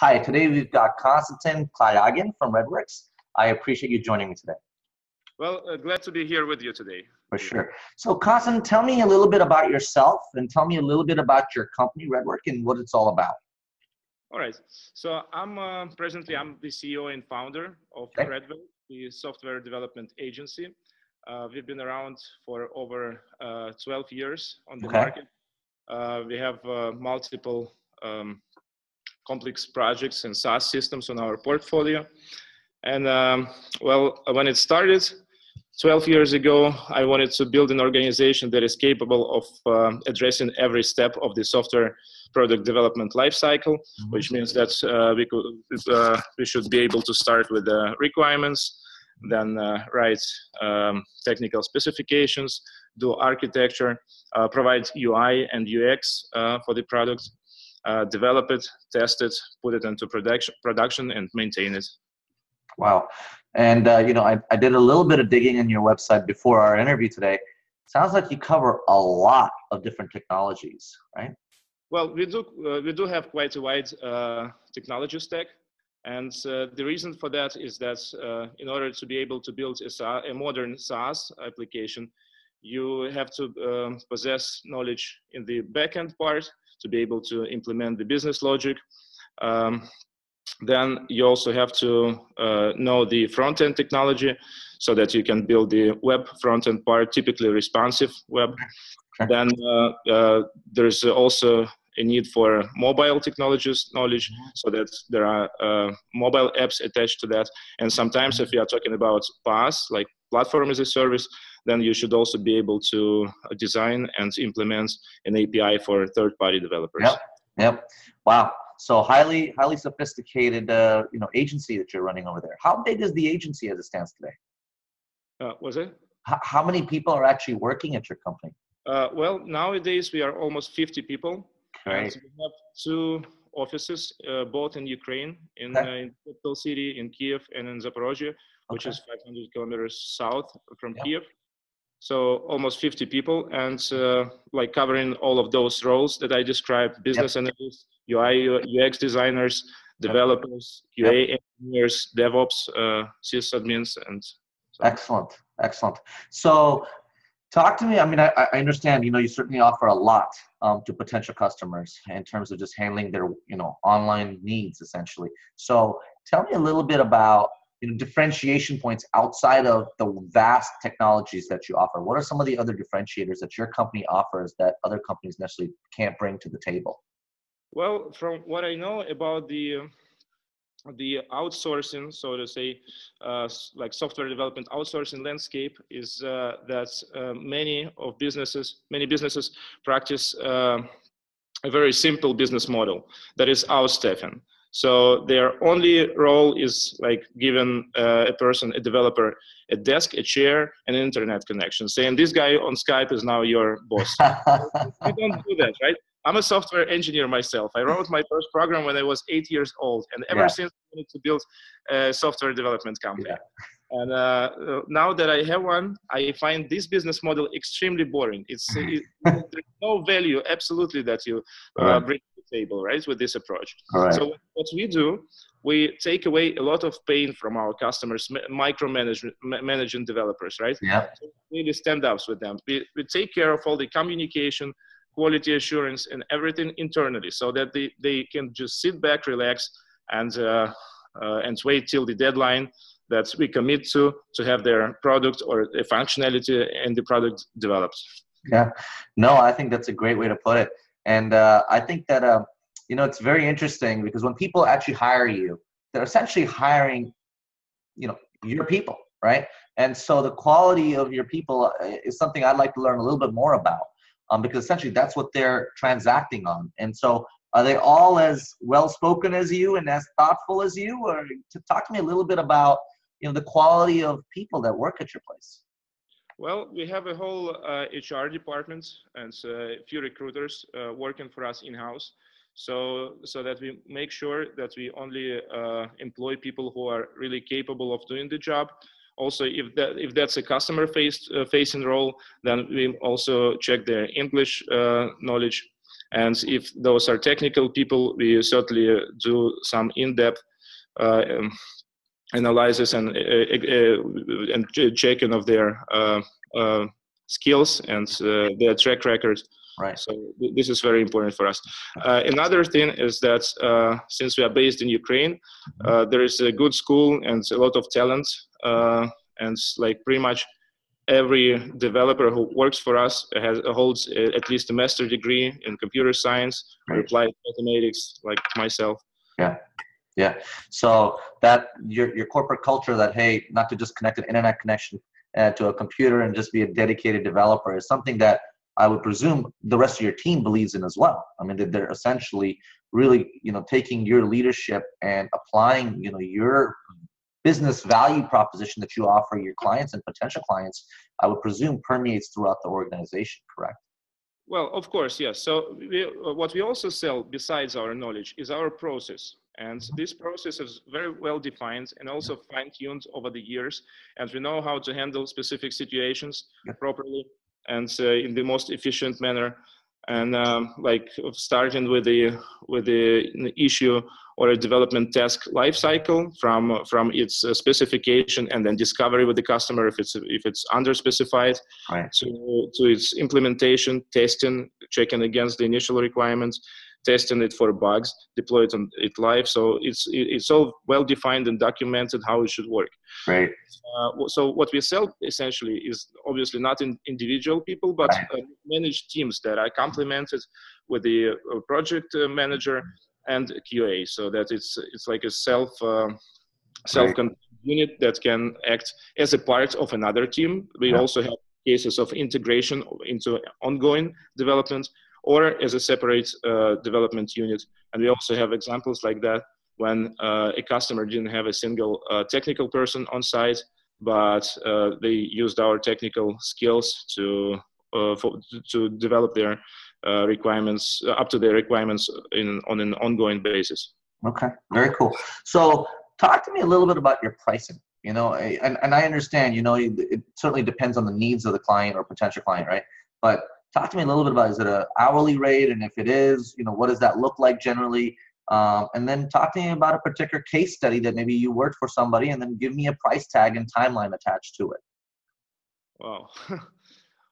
Hi, today we've got Konstantin Klyagin from Redwerks. I appreciate you joining me today. Well, uh, glad to be here with you today. For sure. So, Konstantin, tell me a little bit about yourself and tell me a little bit about your company, Redwerk, and what it's all about. All right. So, I'm uh, presently I'm the CEO and founder of okay. Redwerk, the software development agency. Uh, we've been around for over uh, 12 years on the okay. market. Uh, we have uh, multiple um, complex projects and SaaS systems on our portfolio. And um, well, when it started 12 years ago, I wanted to build an organization that is capable of uh, addressing every step of the software product development lifecycle, mm-hmm. which means that uh, we, could, uh, we should be able to start with the requirements, then uh, write um, technical specifications, do architecture, uh, provide UI and UX uh, for the product, uh, develop it, test it, put it into production, production, and maintain it. Wow. And, uh, you know, I, I did a little bit of digging in your website before our interview today. Sounds like you cover a lot of different technologies, right? Well, we do, uh, we do have quite a wide uh, technology stack. And uh, the reason for that is that uh, in order to be able to build a, a modern SaaS application, you have to um, possess knowledge in the backend part to be able to implement the business logic. Um, then you also have to uh, know the front-end technology so that you can build the web front-end part, typically responsive web. Then uh, uh, there's also a need for mobile technologies knowledge mm-hmm. so that there are uh, mobile apps attached to that. And sometimes if we are talking about PaaS, like platform as a service, then you should also be able to uh, design and implement an API for third-party developers. Yep. Yep. Wow. So highly, highly sophisticated, uh, you know, agency that you're running over there. How big is the agency as it stands today? Uh, was it? H- how many people are actually working at your company? Uh, well, nowadays we are almost 50 people. Great. we have two offices, uh, both in Ukraine, in, okay. uh, in capital city, in Kiev, and in Zaporozhye, which okay. is 500 kilometers south from yep. Kiev so almost 50 people and uh, like covering all of those roles that i described business yep. analysts ui ux designers developers yep. qa engineers devops uh, sysadmins and so. excellent excellent so talk to me i mean I, I understand you know you certainly offer a lot um, to potential customers in terms of just handling their you know online needs essentially so tell me a little bit about you know, differentiation points outside of the vast technologies that you offer? What are some of the other differentiators that your company offers that other companies necessarily can't bring to the table? Well, from what I know about the the outsourcing, so to say, uh, like software development outsourcing landscape, is uh, that uh, many of businesses, many businesses practice uh, a very simple business model that is outstaffing. So their only role is like giving uh, a person, a developer, a desk, a chair, an internet connection, saying this guy on Skype is now your boss. you don't do that, right? I'm a software engineer myself. I wrote my first program when I was eight years old, and ever yeah. since I wanted to build a software development company. Yeah. And uh, now that I have one, I find this business model extremely boring. It's it, there's no value, absolutely, that you uh, right. bring to the table, right, with this approach. Right. So what we do, we take away a lot of pain from our customers, micromanaging managing developers, right? Yeah. So really stand ups with them. We, we take care of all the communication, quality assurance, and everything internally, so that they, they can just sit back, relax, and uh, uh, and wait till the deadline that we commit to to have their product or a functionality in the product developed. Yeah, no, I think that's a great way to put it, and uh, I think that uh, you know it's very interesting because when people actually hire you, they're essentially hiring, you know, your people, right? And so the quality of your people uh, is something I'd like to learn a little bit more about, um, because essentially that's what they're transacting on, and so are they all as well spoken as you and as thoughtful as you? Or to talk to me a little bit about you know the quality of people that work at your place. Well we have a whole uh, hr department and uh, a few recruiters uh, working for us in-house. So so that we make sure that we only uh, employ people who are really capable of doing the job also if that if that's a customer face, uh, facing role then we also check their english uh, knowledge And if those are technical people, we certainly do some in-depth uh, um, analysis and uh, uh, and checking of their skills and their track record. Right. So th- this is very important for us. Uh, another thing is that uh, since we are based in Ukraine, uh, there is a good school and a lot of talent, and like pretty much every developer who works for us has holds at least a master degree in computer science right. or applied mathematics, like myself. Yeah. Yeah. So that your your corporate culture that hey, not to just connect an internet connection uh, to a computer and just be a dedicated developer is something that I would presume the rest of your team believes in as well. I mean, they're essentially really, you know, taking your leadership and applying, you know, your business value proposition that you offer your clients and potential clients. I would presume permeates throughout the organization. Correct? Well, of course, yes. So we, uh, what we also sell besides our knowledge is our process. And mm-hmm. this process is very well defined and also fine tuned over the years. And we know how to handle specific situations properly and uh, in the most efficient manner and um, like starting with the with the issue or a development task lifecycle from from its uh, specification and then discovery with the customer if it's if it's under specified right. to to its implementation testing checking against the initial requirements testing it for bugs, deploy it on it live. So it's it's all well defined and documented how it should work. Right. Uh, so what we sell essentially is obviously not in individual people, but right. uh, managed teams that are complemented with the uh, project uh, manager and QA, so that it's it's like a self uh, self right. unit that can act as a part of another team. We yeah. also have cases of integration into ongoing development or as a separate uh, development unit. And we also have examples like that when uh, a customer didn't have a single uh, technical person on site, but they used our technical skills to for, to develop their requirements up to their requirements in on an ongoing basis. Okay, very cool. So talk to me a little bit about your pricing you know and, and i understand you know it certainly depends on the needs of the client or potential client right but talk to me a little bit about is it an hourly rate? And if it is you know what does that look like generally? Um, and then talk to me about a particular case study that maybe you worked for somebody and then give me a price tag and timeline attached to it. Wow.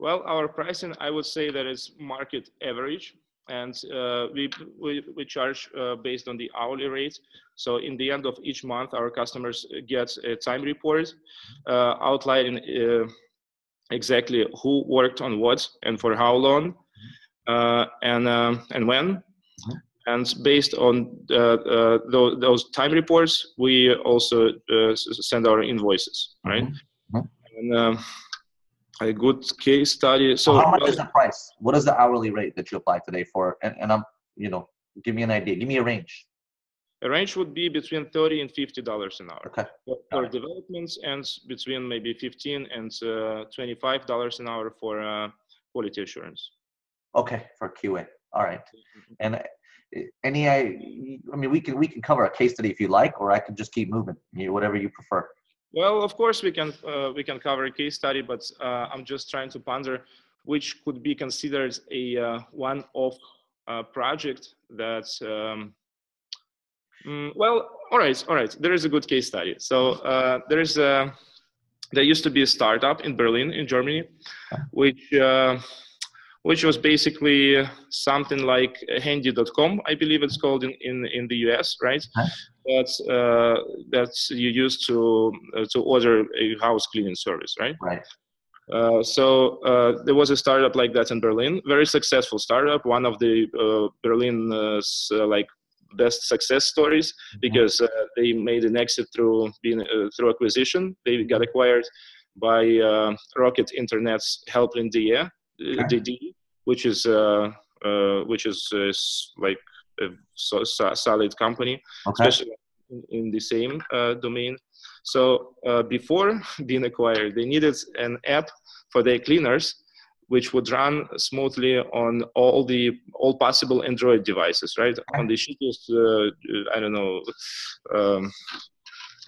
Well our pricing i would say that is market average. And uh, we, we, we charge uh, based on the hourly rate. So in the end of each month, our customers get a time report uh, outlining uh, exactly who worked on what and for how long uh, and uh, and when. Mm-hmm. and based on uh, uh those, time reports we also uh, send our invoices right? Mm-hmm. and um, a good case study so how much is the price? What is the hourly rate that you apply today for and, and i'm you know give me an idea give me a range a range would be between 30 and 50 dollars an hour. Okay. for, for developments and between maybe 15 and uh, 25 dollars an hour for uh, quality assurance. Okay for qa all right. Mm-hmm. and uh, any i i mean we can we can cover a case study if you like or i can just keep moving you whatever you prefer. Well of course we can uh, we can cover a case study but uh, i'm just trying to ponder which could be considered a uh, one-off project that um, Mm, well, all right, all right. There is a good case study. So uh, there is a there used to be a startup in Berlin, in Germany, which uh, which was basically something like handy.com, I believe it's called in, in, in the US, right? Huh? That's uh, that's you use to uh, to order a house cleaning service, right? Right. Uh, so uh, there was a startup like that in Berlin, very successful startup, one of the uh, Berlin's uh, like best success stories mm-hmm. because uh, they made an exit through being uh, through acquisition. They got acquired by uh, Rocket Internet's Helpling DE, okay. which is which is like a so, so solid company, okay. especially in, in, the same domain. So before being acquired, they needed an app for their cleaners which would run smoothly on all the all possible Android devices, right? On the shittiest, uh, I don't know, um,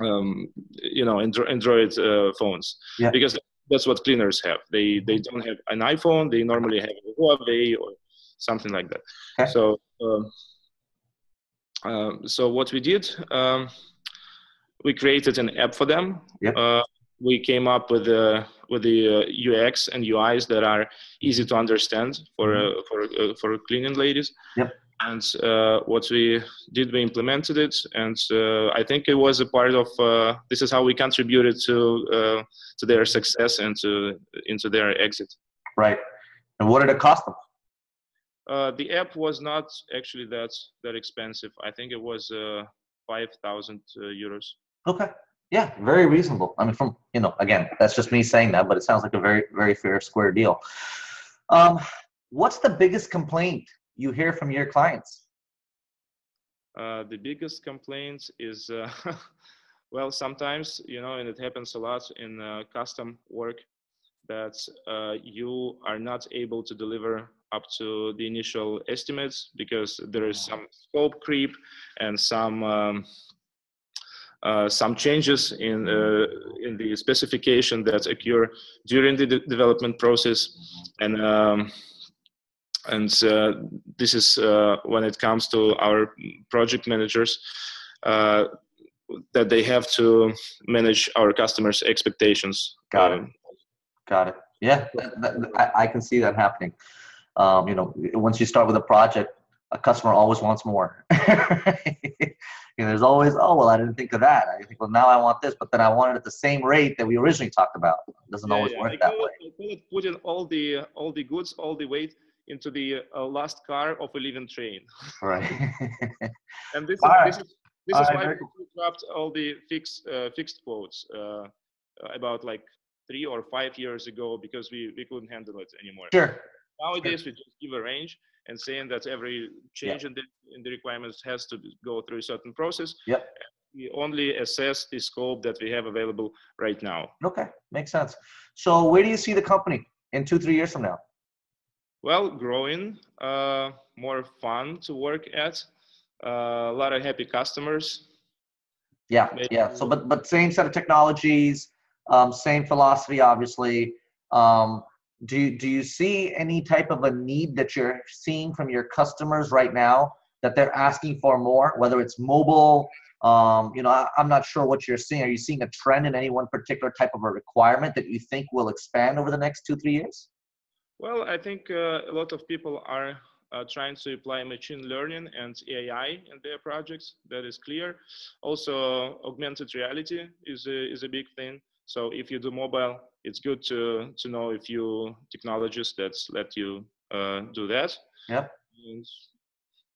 um, you know, Android uh, phones, yeah. because that's what cleaners have. They they don't have an iPhone. They normally have a Huawei or something like that. Okay. So, um, uh, so what we did, um, we created an app for them. Uh, we came up with the with the uh, UX and UIs that are easy to understand for uh, for uh, for cleaning ladies. Yep. And uh, what we did, we implemented it, and uh, I think it was a part of. Uh, this is how we contributed to uh, to their success and to into their exit. Right. And what did it cost them? Uh, the app was not actually that that expensive. I think it was uh, five thousand uh, euros. Okay. Yeah, very reasonable. I mean, from you know, again, that's just me saying that, but it sounds like a very, very fair, square deal. Um, what's the biggest complaint you hear from your clients? Uh, the biggest complaint is, uh, well, sometimes you know, and it happens a lot in uh, custom work, that uh, you are not able to deliver up to the initial estimates because there is some scope creep and some. Um, uh, some changes in uh, in the specification that occur during the de- development process, and um, and uh, this is uh, when it comes to our project managers uh, that they have to manage our customers' expectations. Got it. Got it. Yeah, I, I can see that happening. Um, you know, once you start with a project, a customer always wants more. you know, there's always, oh well, I didn't think of that. I think, well, now I want this, but then I want it at the same rate that we originally talked about. It doesn't yeah, always yeah. work I that call way. I it putting all the all the goods, all the weight into the uh, last car of a living train. Right. And this is right. this is this All is right, why we dropped all the fixed uh, fixed quotes uh, about like three or five years ago because we we couldn't handle it anymore. sure. Nowadays we just give a range and saying that every change in the in the requirements has to go through a certain process. Yep. We only assess the scope that we have available right now. Okay, makes sense. So, where do you see the company in two, three years from now? Well, growing, uh, more fun to work at, uh, a lot of happy customers. Yeah, Maybe- yeah. So, but but same set of technologies, um, same philosophy, obviously. Um, do you, do you see any type of a need that you're seeing from your customers right now that they're asking for more, whether it's mobile? Um, you know, I, I'm not sure what you're seeing. Are you seeing a trend in any one particular type of a requirement that you think will expand over the next two, three years? Well, I think uh, a lot of people are uh, trying to apply machine learning and AI in their projects. That is clear. Also, augmented reality is a, is a big thing. So if you do mobile, it's good to to know a few technologies that let you uh, do that. Yep. And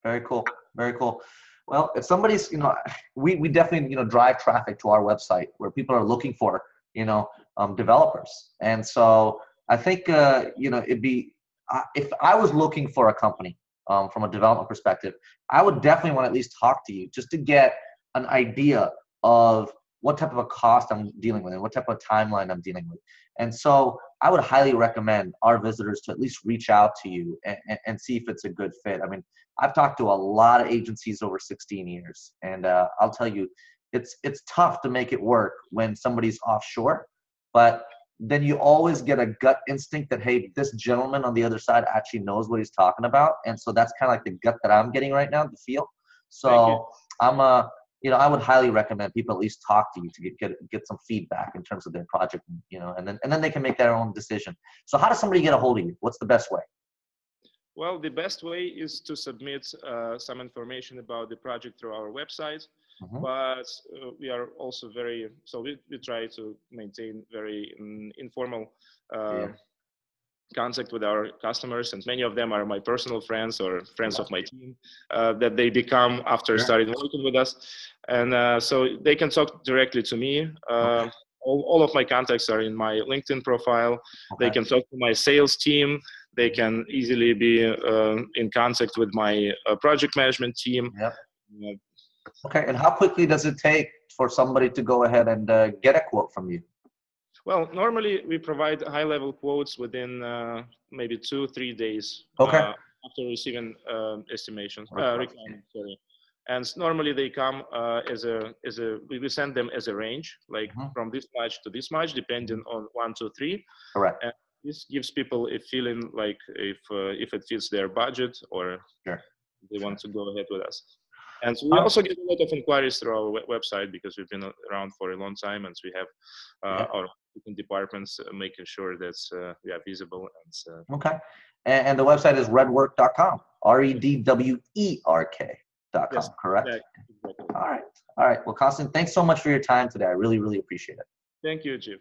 Very cool. Very cool. Well, if somebody's, you know, we, we definitely, you know, drive traffic to our website where people are looking for, you know, um, developers. And so I think, uh, you know, it'd be, uh, if I was looking for a company um, from a development perspective, I would definitely want to at least talk to you just to get an idea of what type of a cost I'm dealing with and what type of timeline I'm dealing with. And so I would highly recommend our visitors to at least reach out to you and, and, see if it's a good fit. I mean, I've talked to a lot of agencies over 16 years, and uh, I'll tell you, it's it's tough to make it work when somebody's offshore. But then you always get a gut instinct that hey, this gentleman on the other side actually knows what he's talking about, and so that's kind of like the gut that I'm getting right now, the feel. So I'm uh, you know, I would highly recommend people at least talk to you to get get get some feedback in terms of their project, you know, and then and then they can make their own decision. So how does somebody get a hold of you? What's the best way? Well, the best way is to submit uh, some information about the project through our website. Mhm. But uh, we are also very, so we, we try to maintain very um, informal uh, Yeah. Contact with our customers. And many of them are my personal friends or friends of my team uh, that they become after starting working with us. And uh, so they can talk directly to me. Uh, all, all of my contacts are in my LinkedIn profile. They can talk to my sales team. They can easily be uh, in contact with my uh, project management team. Yep. Uh, Okay, and how quickly does it take for somebody to go ahead and uh, get a quote from you? Well, normally we provide high-level quotes within uh, maybe two, three days Okay. uh, after receiving um estimations, uh, requirements. Sorry. And normally they come uh, as a as a we send them as a range, like Mhm. from this much to this much, depending on one, two, three. Correct. this gives people a feeling like if uh, if it fits their budget or sure. they want to go ahead with us. And so we also get a lot of inquiries through our website because we've been around for a long time, and we have uh, yeah. our departments uh, making sure that's uh, yeah visible. And, uh, okay, and, and, the website is redwerk.com. R e d w e r k.com. Yes, correct. Exactly. All right, all right. Well, Constant, thanks so much for your time today. I really, really appreciate it. Thank you, Jeev.